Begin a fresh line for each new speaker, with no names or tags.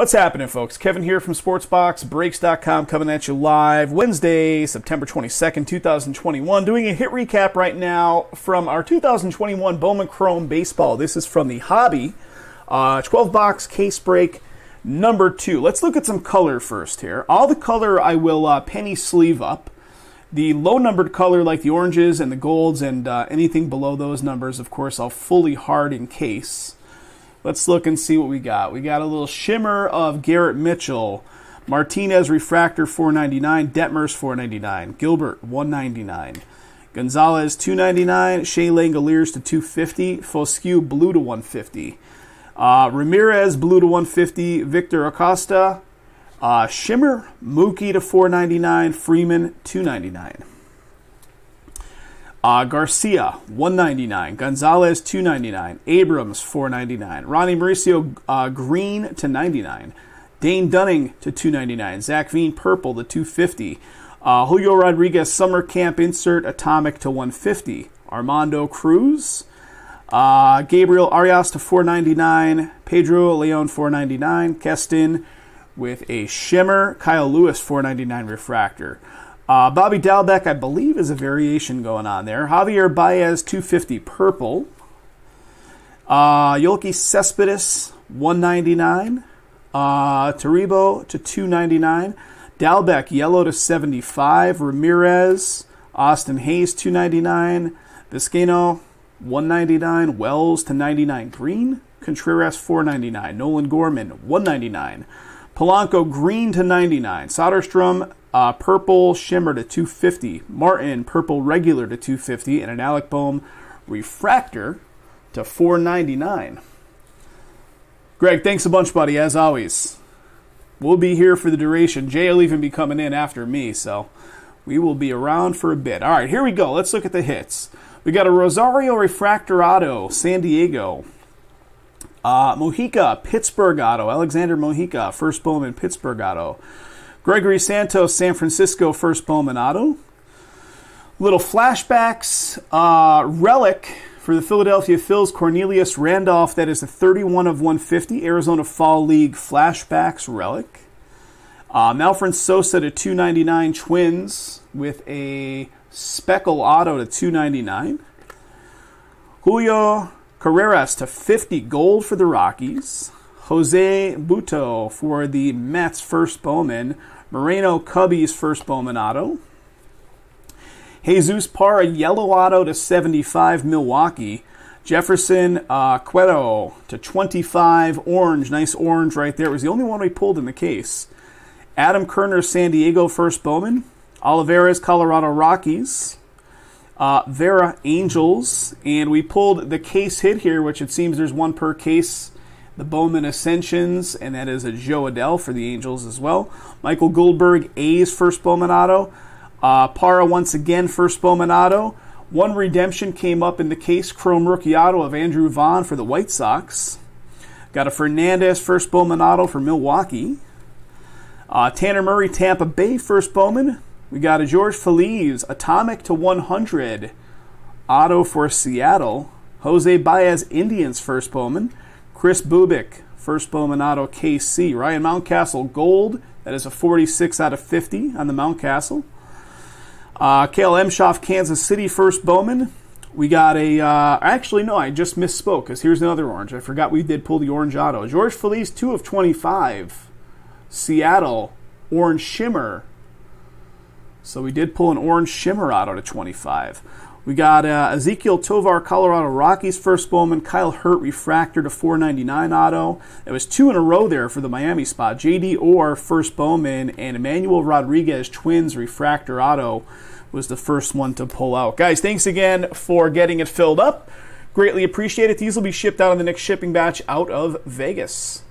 What's happening, folks? Kevin here from SportsBoxBreaks.com coming at you live Wednesday, September 22nd, 2021. Doing a hit recap right now from our 2021 Bowman Chrome Baseball. This is from the Hobby uh, 12 box case break number two. Let's look at some color first here. All the color I will uh, penny sleeve up. The low numbered color, like the oranges and the golds and uh, anything below those numbers, of course, I'll fully hard encase. Let's look and see what we got. We got a little shimmer of Garrett Mitchell, Martinez Refractor 499, Detmers 499, Gilbert 199, Gonzalez 299, Shea Langeliers to 250, Foscue Blue to 150, uh, Ramirez Blue to 150, Victor Acosta, uh, Shimmer. Mookie to 499, Freeman 299. Uh, Garcia, 199. Gonzalez, 299. Abrams, 499. Ronnie Mauricio uh, Green to 99. Dane Dunning to 299. Zach Veen Purple to 250. Uh, Julio Rodriguez Summer Camp Insert Atomic to 150. Armando Cruz. Uh, Gabriel Arias to 499. Pedro Leon 499. Keston with a shimmer. Kyle Lewis 499 refractor. Uh, Bobby Dalbec, I believe, is a variation going on there. Javier Baez, 250 purple. Uh, Yoelqui Cespedes, 199. Uh, Taribo to 299. Dalbec, yellow to 75. Ramirez, Austin Hays, 299. Vizcaino, 199. Wells to 99. Green, Contreras, 499. Nolan Gorman, 199. Polanco, green to 99. Soderstrom, uh, purple shimmer to 250. Martin purple regular to 250, and an Alec Bohm refractor to 499. Greg, thanks a bunch, buddy, as always. We'll be here for the duration. Jay will even be coming in after me, so we will be around for a bit. All right, here we go. Let's look at the hits. We got a Rosario Refractor Auto, San Diego. Uh, Mojica, Pittsburgh Auto. Alexander Mojica, first Bowman, Pittsburgh Auto. Gregory Santos, San Francisco first Bowman auto. Little flashbacks. Uh, relic for the Philadelphia Phils, Cornelius Randolph. That is a 31 of 150 Arizona Fall League flashbacks relic. Uh, Malfred Sosa to 299 Twins with a speckle auto to 299. Julio Carreras to 50 gold for the Rockies. Jose Butto for the Mets first Bowman. Moreno Cubbies first Bowman auto. Jesus Parra yellow auto to 75 Milwaukee. Jefferson uh, Cueto to 25 orange. Nice orange right there. It was the only one we pulled in the case. Adam Kerner San Diego first Bowman. Oliveras, Colorado Rockies. Uh, Vera Angels. And we pulled the case hit here, which it seems there's one per case the Bowman Ascensions, and that is a Jo Adell for the Angels as well. Michael Goldberg, A's first Bowman auto. Uh, Parra once again, first Bowman auto. One redemption came up in the case Chrome rookie auto of Andrew Vaughn for the White Sox. Got a Fernandez first Bowman auto for Milwaukee. Uh, Tanner Murray, Tampa Bay first Bowman. We got a George Feliz, Atomic to 100 auto for Seattle. Jose Baez, Indians first Bowman. Chris Bubic, first Auto KC. Ryan Mountcastle Gold, that is a 46 out of 50 on the Mountcastle. Uh, Kale Emshoff, Kansas City, first Bowman. We got a, uh, actually, no, I just misspoke because here's another orange. I forgot we did pull the orange auto. George Feliz, 2 of 25. Seattle, orange shimmer. So we did pull an orange shimmer auto to 25. We got uh, Ezequiel Tovar, Colorado Rockies first Bowman. Kyle Hurt refractor to 499 auto. It was two in a row there for the Miami spot. JD Orr first Bowman and Emmanuel Rodriguez Twins refractor auto was the first one to pull out. Guys, thanks again for getting it filled up. Greatly appreciate it. These will be shipped out on the next shipping batch out of Vegas.